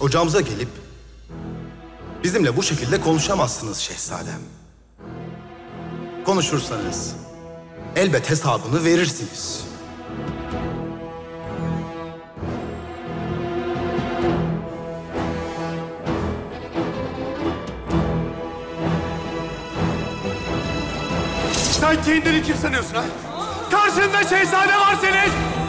Ocağımıza gelip bizimle bu şekilde konuşamazsınız şehzadem. Konuşursanız elbet hesabını verirsiniz. Sen kendini kim sanıyorsun ha? Karşında şehzade var senin!